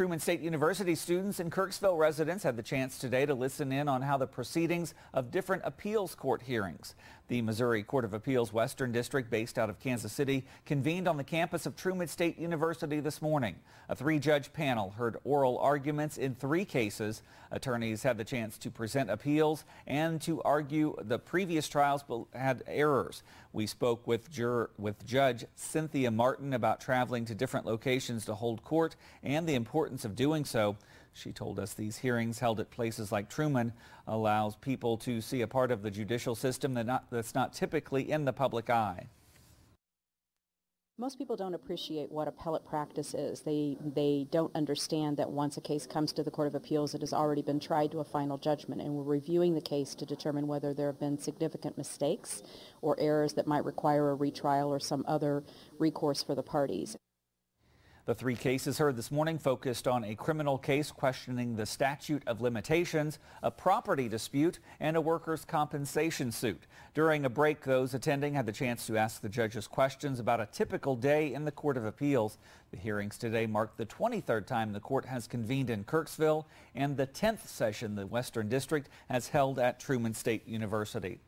Truman State University students and Kirksville residents had the chance today to listen in on how the proceedings of different appeals court hearings. The Missouri Court of Appeals Western District, based out of Kansas City, convened on the campus of Truman State University this morning. A three-judge panel heard oral arguments in three cases. Attorneys had the chance to present appeals and to argue the previous trials had errors. We spoke with, juror, with Judge Cynthia Martin about traveling to different locations to hold court and the importance of doing so. She told us these hearings held at places like Truman allows people to see a part of the judicial system that not, that's not typically in the public eye. Most people don't appreciate what appellate practice is. They, they don't understand that once a case comes to the Court of Appeals, it has already been tried to a final judgment, and we're reviewing the case to determine whether there have been significant mistakes or errors that might require a retrial or some other recourse for the parties. The three cases heard this morning focused on a criminal case questioning the statute of limitations, a property dispute, and a workers' compensation suit. During a break, those attending had the chance to ask the judges questions about a typical day in the Court of Appeals. The hearings today mark the 23rd time the court has convened in Kirksville and the 10th session the Western District has held at Truman State University.